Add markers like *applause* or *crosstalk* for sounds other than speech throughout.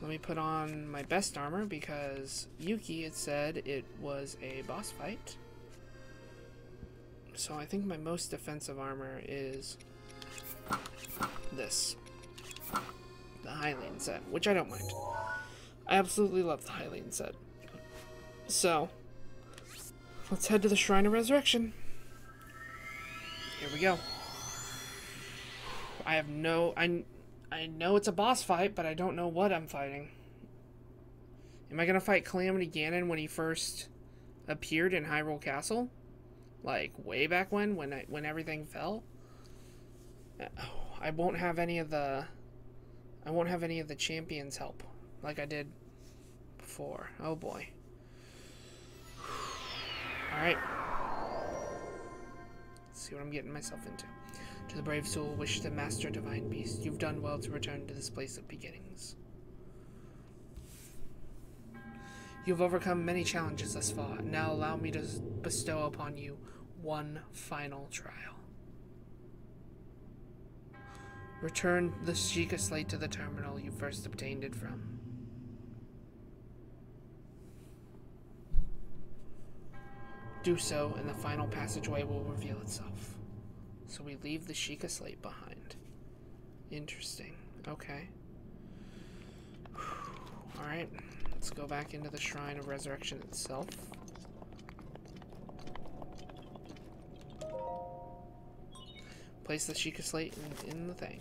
Let me put on my best armor because Yuki had said it was a boss fight. So I think my most defensive armor is this. The Hylian set, which I don't mind. I absolutely love the Hylian set. So, let's head to the Shrine of Resurrection. Here we go. I have no... I, I know it's a boss fight, but I don't know what I'm fighting. Am I going to fight Calamity Ganon when he first appeared in Hyrule Castle? Like, way back when, when, I, when everything fell? I won't have any of the... I won't have any of the champions help, like I did before. Oh boy. Alright. Let's see what I'm getting myself into. To the brave soul, wish to master divine beast. You've done well to return to this place of beginnings. You've overcome many challenges thus far. Now allow me to bestow upon you one final trial. Return the Sheikah Slate to the terminal you first obtained it from. Do so, and the final passageway will reveal itself. So we leave the Sheikah Slate behind. Interesting. Okay. Alright, let's go back into the Shrine of Resurrection itself. Place the Sheikah Slate in, in the thing.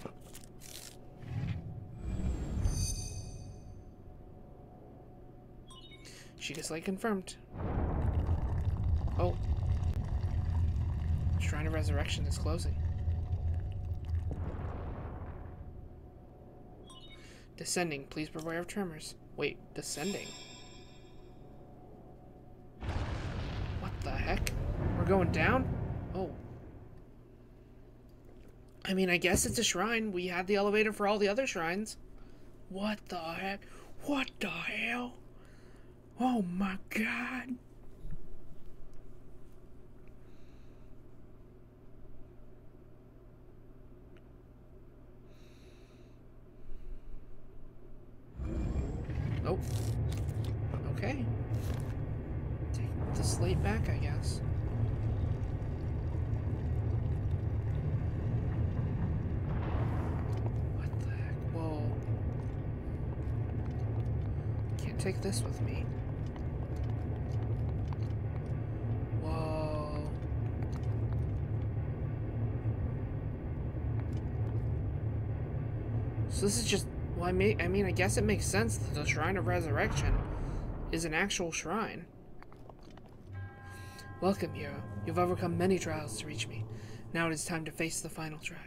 Sheikah Slate confirmed. Oh. Shrine of Resurrection is closing. Descending. Please beware of tremors. Wait, descending? What the heck? We're going down? Oh. I mean, I guess it's a shrine. We had the elevator for all the other shrines. What the heck? What the hell? Oh my god. Oh. Okay. Take the slate back, I guess. What the heck? Whoa. Can't take this with me. So this is just, well, I, may, I mean, I guess it makes sense that the Shrine of Resurrection is an actual shrine. Welcome, hero. You've overcome many trials to reach me. Now it is time to face the final trial.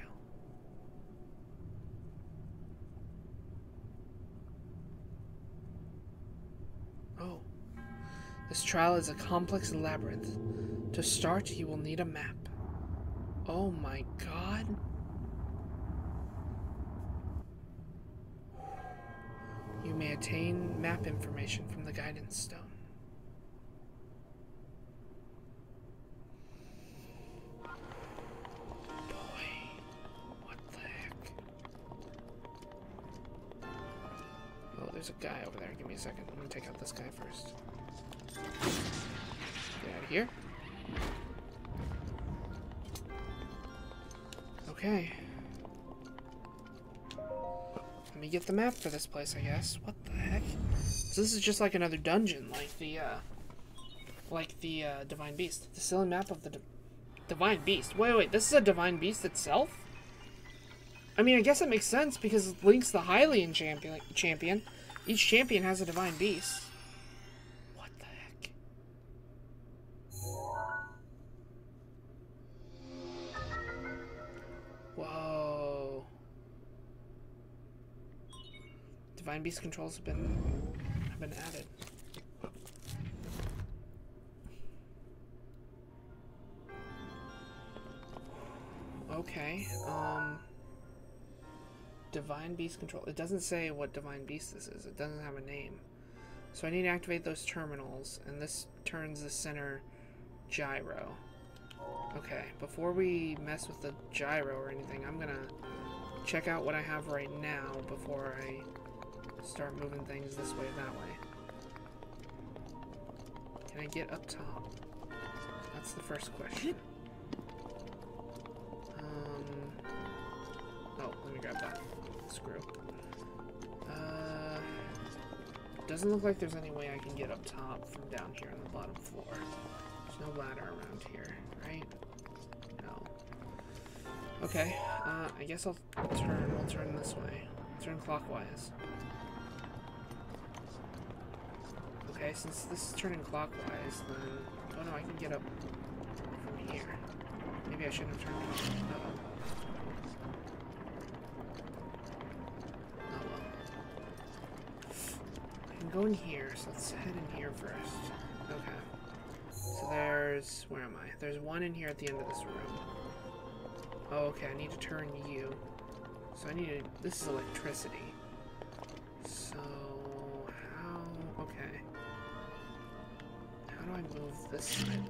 Oh. This trial is a complex labyrinth. To start, you will need a map. Oh my god. May attain map information from the guidance stone. Boy, what the heck? Oh, there's a guy over there. Give me a second. I'm gonna take out this guy first. Get out of here. Okay. Let me get the map for this place, I guess. What the heck? So this is just like another dungeon, like the, uh, like the, uh, Divine Beast. The silly map of the di Divine Beast. Wait, wait, this is a Divine Beast itself? I mean, I guess it makes sense because Link's the Hylian champion. champion. Each champion has a Divine Beast. Beast controls have been have been added. Okay, um Divine Beast control. It doesn't say what Divine Beast this is. It doesn't have a name. So I need to activate those terminals, and this turns the center gyro. Okay, before we mess with the gyro or anything, I'm gonna check out what I have right now before I start moving things this way, that way. Can I get up top? That's the first question. Um. Oh, let me grab that screw. Uh. Doesn't look like there's any way I can get up top from down here on the bottom floor. There's no ladder around here, right? No. Okay, uh, I guess I'll turn, we'll turn this way. Turn clockwise. Okay, since this is turning clockwise, then... Oh no, I can get up from here. Maybe I shouldn't have turned it. Uh oh. Oh well. I can go in here, so let's head in here first. Okay. So there's... Where am I? There's one in here at the end of this room. Oh, okay, I need to turn you. So I need to... This is electricity. This though?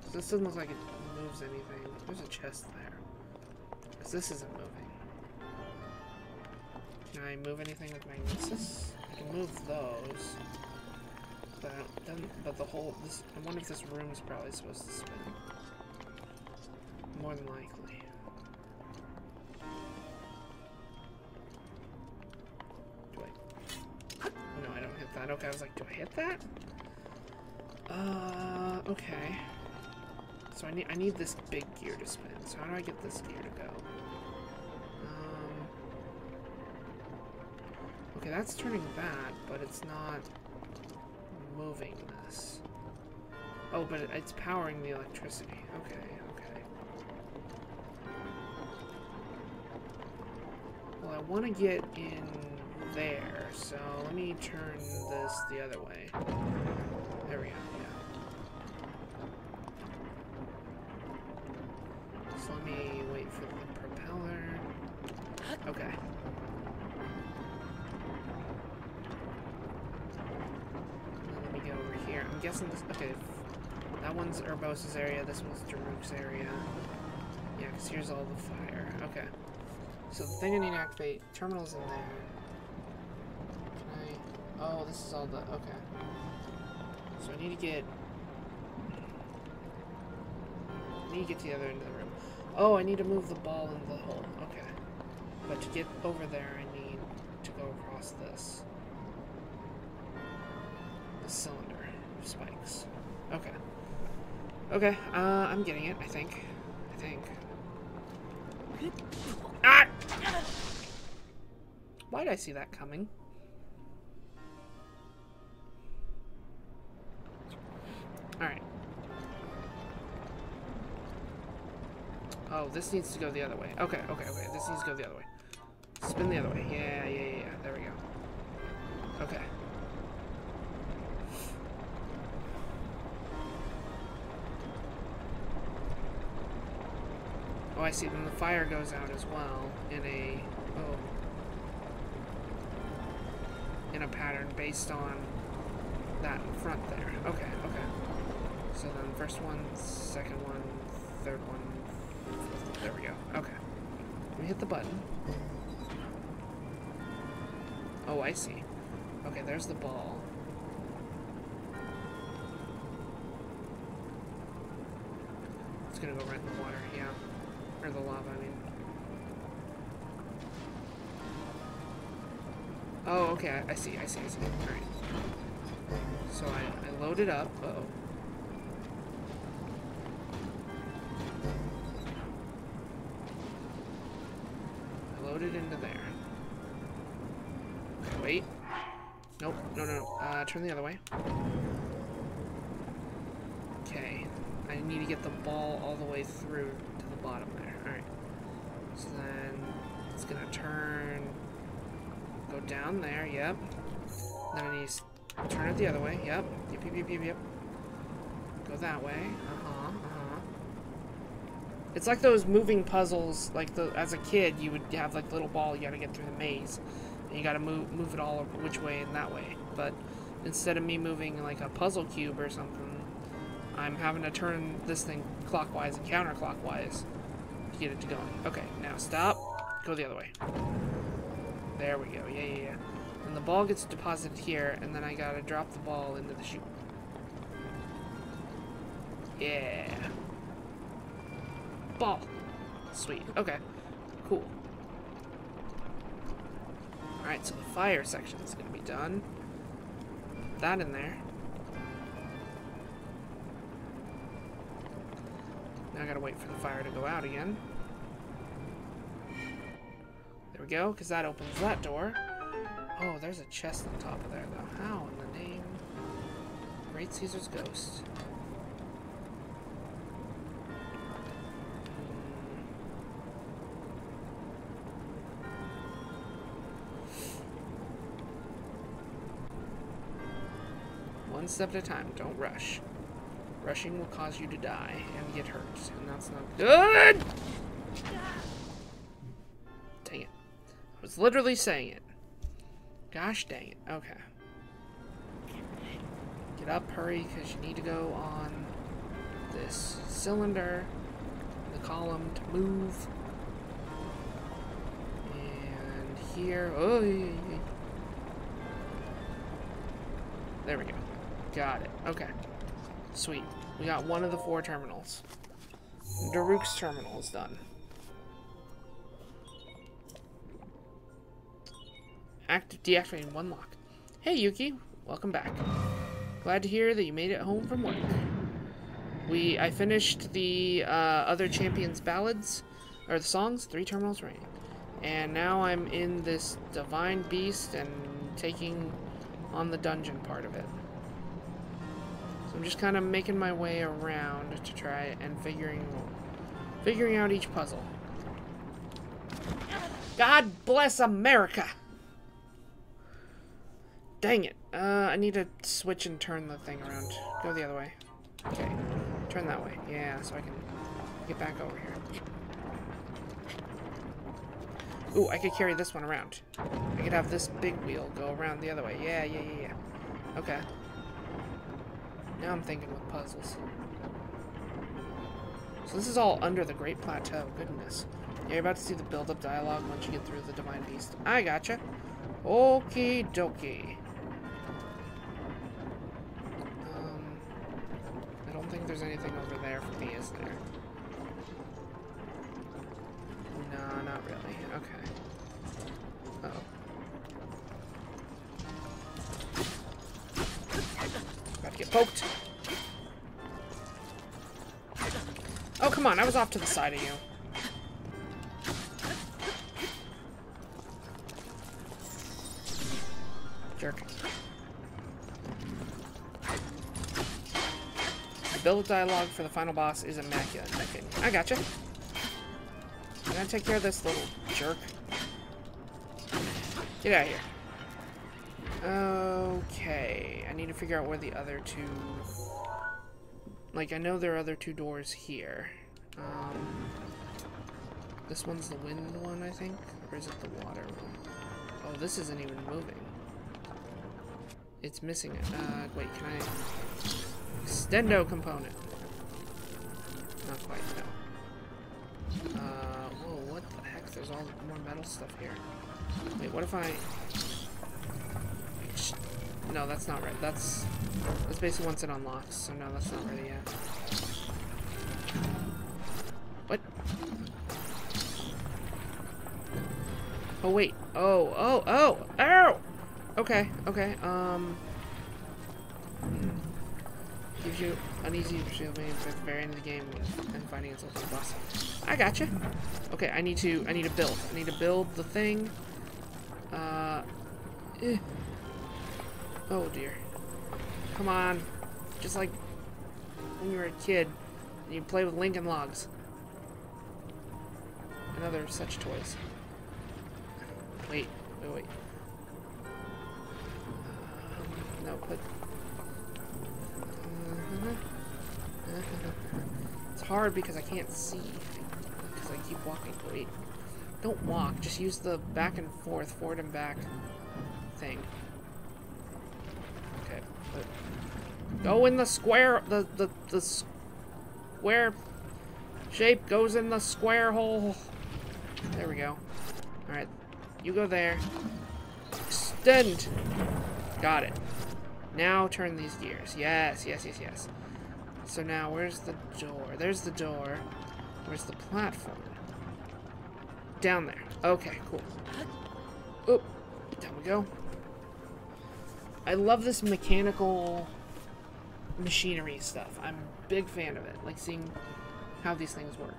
So this doesn't look like it moves anything. There's a chest there. Because this isn't moving. Can I move anything with magnesis? I can move those. But then, but the whole this I wonder if this room is probably supposed to spin. More than likely. That. Okay, I was like, do I hit that? Uh, okay. So I need I need this big gear to spin. So how do I get this gear to go? Um. Okay, that's turning that, but it's not moving this. Oh, but it, it's powering the electricity. Okay, okay. Well, I want to get in there, so let me turn this the other way. There we go, yeah. So let me wait for the propeller. Okay. Let me go over here. I'm guessing this. Okay, that one's Urbosa's area. This one's Daruk's area. Yeah, because here's all the fire. Okay. So the thing I need to activate, terminal's in there. Oh, this is all the. Okay. So I need to get. I need to get to the other end of the room. Oh, I need to move the ball in the hole. Okay. But to get over there, I need to go across this. The cylinder of spikes. Okay. Okay, uh, I'm getting it, I think. I think. Ah! Why did I see that coming? This needs to go the other way. Okay, okay, okay. This needs to go the other way. Spin the other way. Yeah, yeah, yeah, yeah. There we go. Okay. Oh, I see. Then the fire goes out as well in a oh in a pattern based on that front there. Okay, okay. So then first one, second one, third one. There we go. Okay. Let me hit the button. Oh, I see. Okay, there's the ball. It's gonna go right in the water, yeah. Or the lava, I mean. Oh, okay, I, see, I see, I see. Alright. So I, I load it up. Uh oh load it into there. Wait. Nope, no, no, no. Uh, turn the other way. Okay. I need to get the ball all the way through to the bottom there. Alright. So then it's gonna turn, go down there, yep. Then I need to turn it the other way, yep. Yep, yep, yep, yep, yep. Go that way, uh-huh. It's like those moving puzzles, like the as a kid, you would have like little ball, you gotta get through the maze. And you gotta move, move it all which way and that way. But instead of me moving like a puzzle cube or something, I'm having to turn this thing clockwise and counterclockwise to get it to going. Okay, now stop. Go the other way. There we go. Yeah, yeah, yeah. And the ball gets deposited here, and then I gotta drop the ball into the chute. Yeah. Ball. Sweet. Okay. Cool. Alright, so the fire section is going to be done. Put that in there. Now I gotta wait for the fire to go out again. There we go, because that opens that door. Oh, there's a chest on top of there, though. How in the name? Great Caesar's Ghost. One step at a time. Don't rush. Rushing will cause you to die and get hurt, and that's not good! Dang it. I was literally saying it. Gosh dang it. Okay. Get up, hurry, because you need to go on this cylinder, the column to move. And here. Oh, yeah, yeah. There we go. Got it. Okay. Sweet. We got one of the four terminals. Daruk's terminal is done. Active deactivating one lock. Hey Yuki, welcome back. Glad to hear that you made it home from work. We I finished the uh, other champions ballads or the songs, three terminals remaining. And now I'm in this divine beast and taking on the dungeon part of it. So I'm just kind of making my way around to try and figuring figuring out each puzzle. God bless America! Dang it. Uh, I need to switch and turn the thing around. Go the other way. Okay. Turn that way. Yeah, so I can get back over here. Ooh, I could carry this one around. I could have this big wheel go around the other way. Yeah, yeah, yeah, yeah. Okay. Now I'm thinking with puzzles. So this is all under the Great Plateau. Goodness. You're about to see the build-up dialogue once you get through the Divine Beast. I gotcha. Okie dokie. Um, I don't think there's anything over there for me, is there? No, not really. Okay. Uh oh. Poked. Oh, come on. I was off to the side of you. Jerk. The build dialogue for the final boss is immaculate. Okay, I gotcha. I'm gonna take care of this little jerk. Get out of here. Okay, I need to figure out where the other two... Like, I know there are other two doors here. Um, this one's the wind one, I think? Or is it the water one? Oh, this isn't even moving. It's missing it. Uh, wait, can I... Extendo component. Not quite, no. Uh, whoa, what the heck? There's all more metal stuff here. Wait, what if I... No, that's not right. That's that's basically once it unlocks, so no, that's not ready yet. What? Oh, wait. Oh, oh, oh! Ow! Okay, okay, um... Gives you uneasy feeling at the very end of the game and finding its ultimate boss. I gotcha. Okay, I need to, I need to build. I need to build the thing. Uh... Eh. Oh dear. Come on. Just like when you were a kid and you play with Lincoln Logs. And other such toys. Wait, wait, wait. Um, no, put... It's hard because I can't see. Because I keep walking. Wait. Don't walk. Just use the back and forth, forward and back thing. Go in the square, the, the, the square shape goes in the square hole. There we go. Alright, you go there. Extend. Got it. Now turn these gears. Yes, yes, yes, yes. So now, where's the door? There's the door. Where's the platform? Down there. Okay, cool. Oop. Down we go. I love this mechanical machinery stuff. I'm a big fan of it. Like seeing how these things work.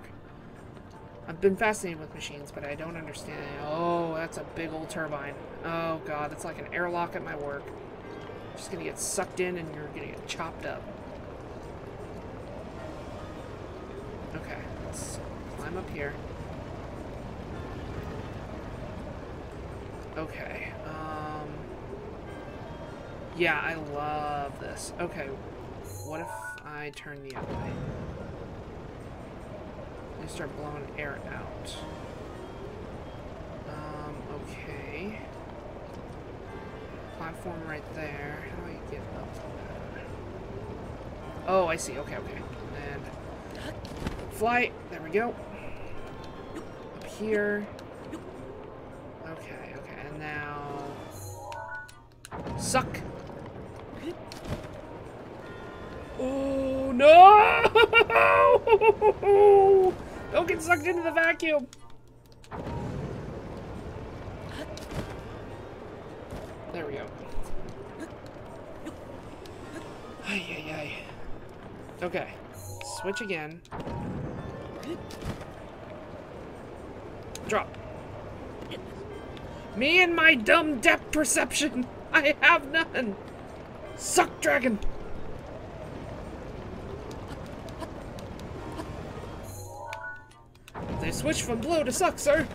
I've been fascinated with machines, but I don't understand. Oh, that's a big old turbine. Oh god, it's like an airlock at my work. You're just gonna get sucked in and you're gonna get chopped up. Okay, let's climb up here. Okay. Yeah, I love this. Okay, what if I turn the other way? me start blowing air out. Um, okay. Platform right there. How do I get up Oh, I see. Okay, okay. And flight. There we go. Up here. Okay, okay. And now... Suck! *laughs* Don't get sucked into the vacuum! There we go. Ay, ay, ay. Okay. Switch again. Drop. Me and my dumb depth perception! *laughs* I have none! Suck, dragon! They switched from blow to suck, sir.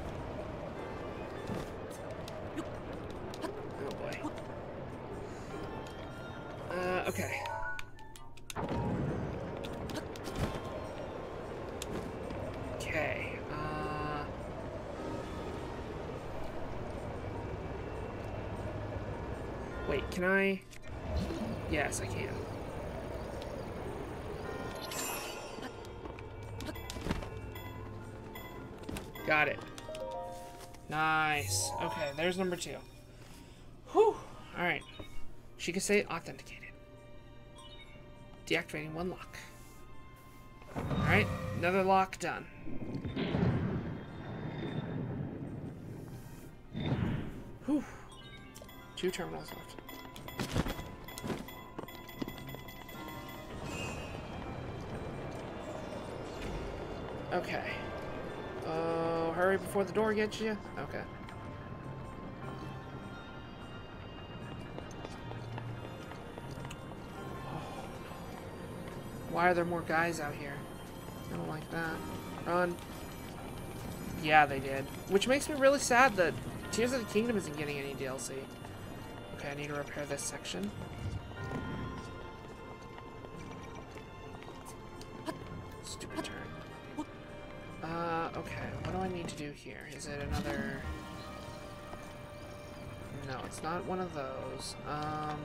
She can say authenticated. Deactivating one lock. Alright, another lock done. Whew. Two terminals left. Okay. Oh, hurry before the door gets you? Okay. Why are there more guys out here? I don't like that. Run. Yeah, they did. Which makes me really sad that Tears of the Kingdom isn't getting any DLC. Okay, I need to repair this section. Stupid turn. Uh, okay. What do I need to do here? Is it another... No, it's not one of those. Um...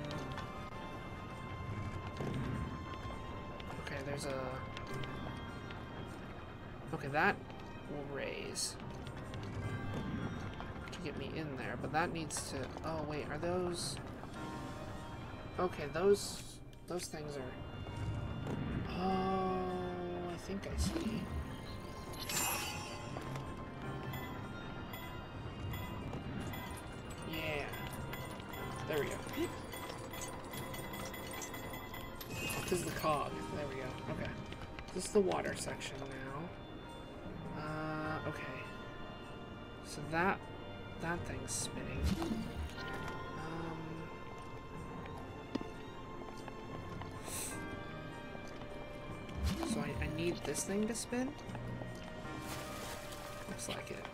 there's a... Okay, that will raise. To get me in there, but that needs to... Oh, wait, are those... Okay, those... Those things are... Oh, I think I see. This is the water section now. Uh, okay. So that that thing's spinning. Um, so I, I need this thing to spin? Looks like it.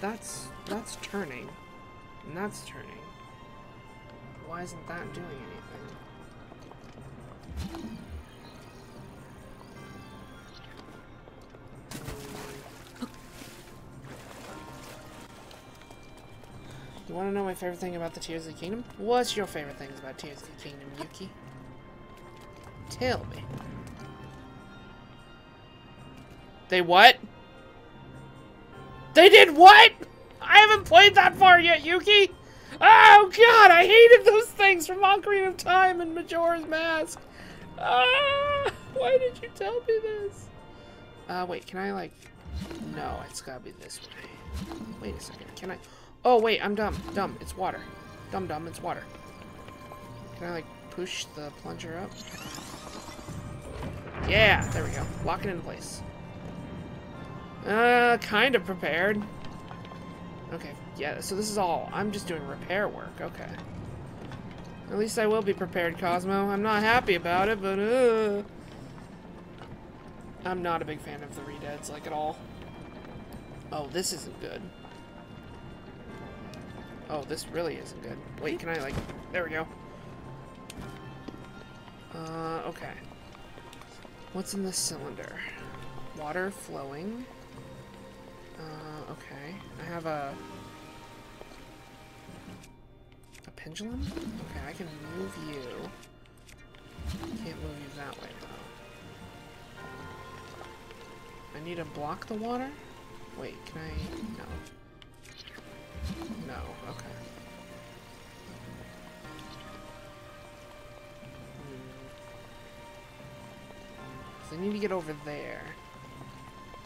That's that's turning. And that's turning. Why isn't that doing anything? Want to know my favorite thing about the Tears of the Kingdom? What's your favorite things about Tears of the Kingdom, Yuki? Tell me. They what? They did what? I haven't played that far yet, Yuki! Oh god, I hated those things from Ocarina of Time and Majora's Mask! Ah, why did you tell me this? Uh, wait, can I, like... No, it's gotta be this way. Wait a second, can I... Oh, wait, I'm dumb. Dumb, it's water. Dumb, dumb, it's water. Can I, like, push the plunger up? Yeah, there we go. Lock it in place. Uh, kind of prepared. Okay, yeah, so this is all. I'm just doing repair work. Okay. At least I will be prepared, Cosmo. I'm not happy about it, but, uh... I'm not a big fan of the redeads, like, at all. Oh, this isn't good. Oh, this really isn't good. Wait, can I, like... There we go. Uh, okay. What's in this cylinder? Water flowing. Uh, okay. I have a... A pendulum? Okay, I can move you. Can't move you that way, though. I need to block the water? Wait, can I... No. No, okay. Hmm. I need to get over there.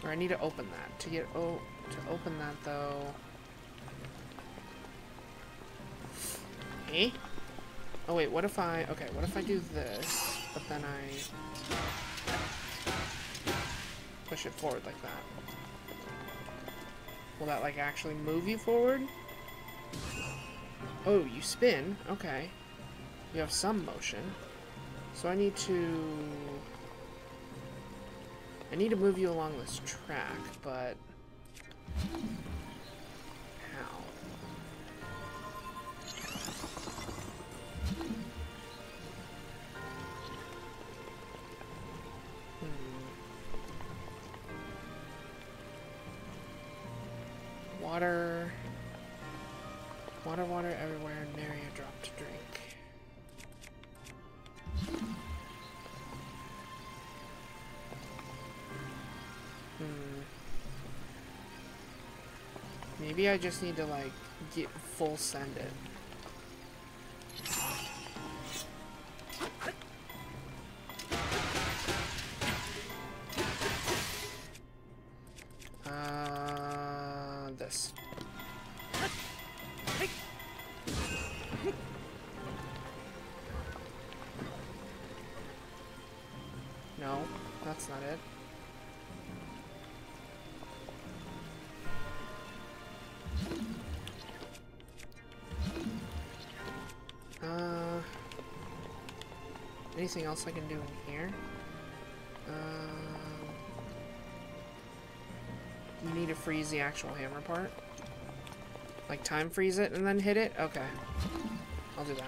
Or I need to open that. To get oh to open that though. Eh? Oh wait, what if I okay, what if I do this, but then I push it forward like that? Will that like actually move you forward? Oh, you spin? Okay. You have some motion. So I need to I need to move you along this track, but... Maybe I just need to, like, get full send it. Anything else I can do in here? Um, you need to freeze the actual hammer part? Like time freeze it and then hit it? Okay. I'll do that.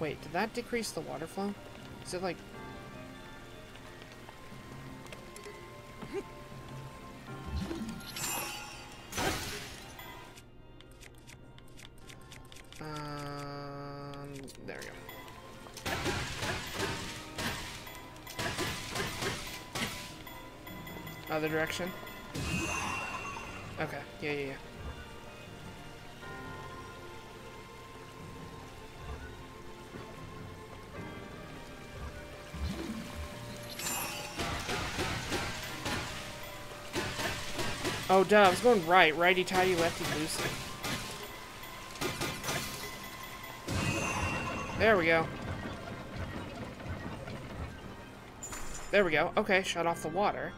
Wait, did that decrease the water flow? Is it like Other direction? Okay, yeah, yeah, yeah. Oh, duh, I was going right. Righty tighty, lefty loosey. There we go. There we go. Okay, shut off the water.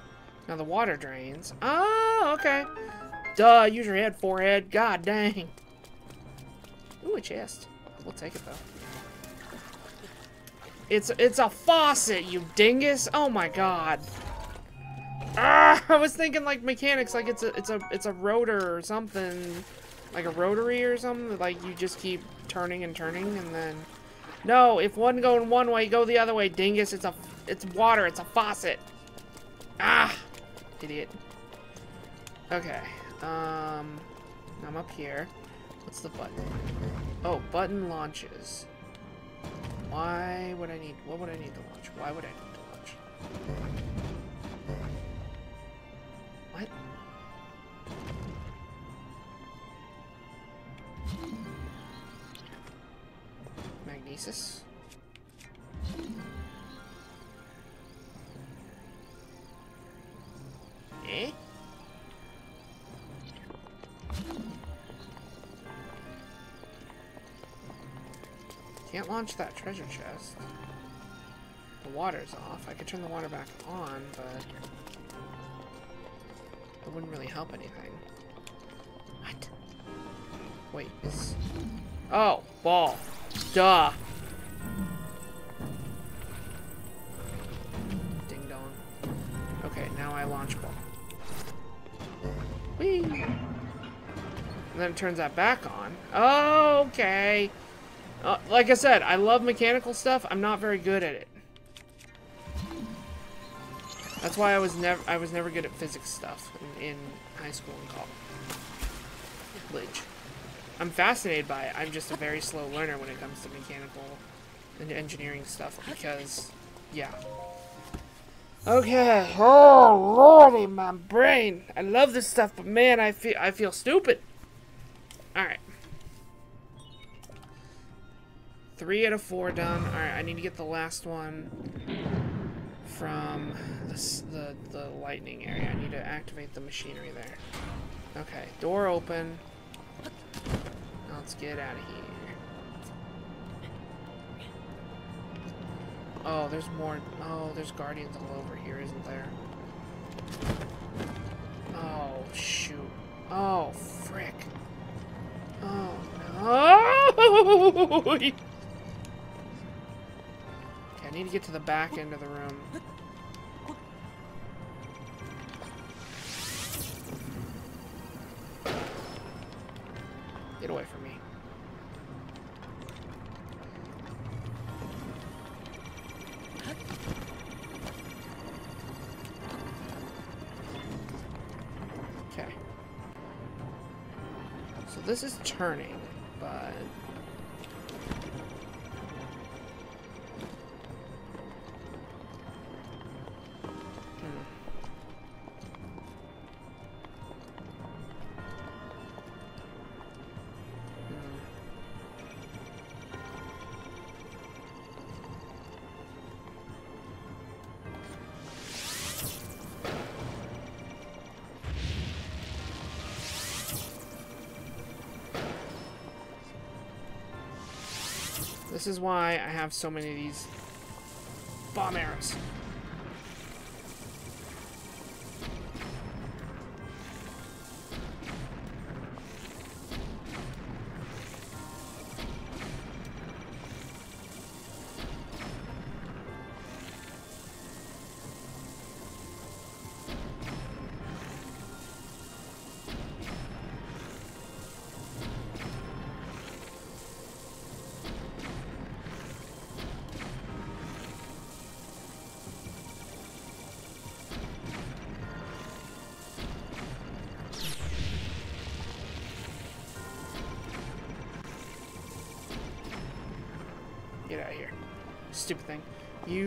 Now the water drains. Oh, okay. Duh, use your head, forehead. God dang. Ooh, a chest. We'll take it, though. It's, it's a faucet, you dingus. Oh, my God. Ah, I was thinking, like, mechanics, like it's a, it's a, it's a rotor or something. Like a rotary or something? Like you just keep turning and turning and then... No, if one going one way, go the other way, dingus. It's a... It's water. It's a faucet. Ah! Idiot. Okay. Um... I'm up here. What's the button? Oh, button launches. Why would I need... What would I need to launch? Why would I need to launch? What? Magnesis? Can't launch that treasure chest. The water's off. I could turn the water back on, but... It wouldn't really help anything. What? Wait, is... Oh, ball. Duh. Ding dong. Okay, now I launch ball. Whee! And then it turns that back on. Okay. Uh, like I said, I love mechanical stuff. I'm not very good at it. That's why I was never I was never good at physics stuff in, in high school and college. I'm fascinated by it. I'm just a very slow learner when it comes to mechanical and engineering stuff because, yeah. Okay. Oh lordy, my brain. I love this stuff, but man, I feel I feel stupid. All right. Three out of four done. Alright, I need to get the last one from the, the, the lightning area. I need to activate the machinery there. Okay, door open. Now let's get out of here. Oh, there's more. Oh, there's guardians all over here, isn't there? Oh, shoot. Oh, frick. Oh, no. *laughs* I need to get to the back end of the room. Get away from me. Okay. So this is turning, This is why I have so many of these bomb arrows.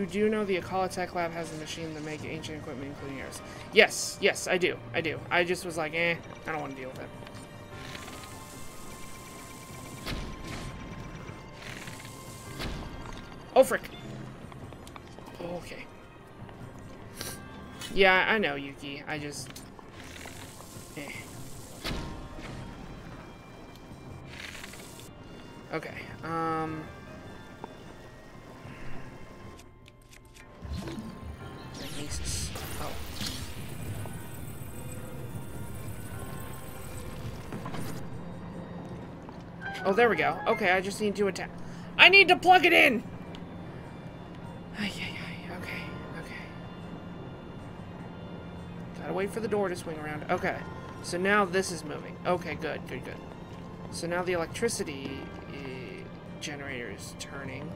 Do you do know the Akkala Tech lab has a machine that make ancient equipment, including yours. Yes, yes, I do. I do. I just was like, eh, I don't want to deal with it. Oh, frick. Okay. Yeah, I know, Yuki. I just... Eh. Okay, um... Oh, there we go. Okay, I just need to attack. I need to plug it in! Ay, ay, ay. Okay, okay. Gotta wait for the door to swing around. Okay. So now this is moving. Okay, good, good, good. So now the electricity uh, generator is turning.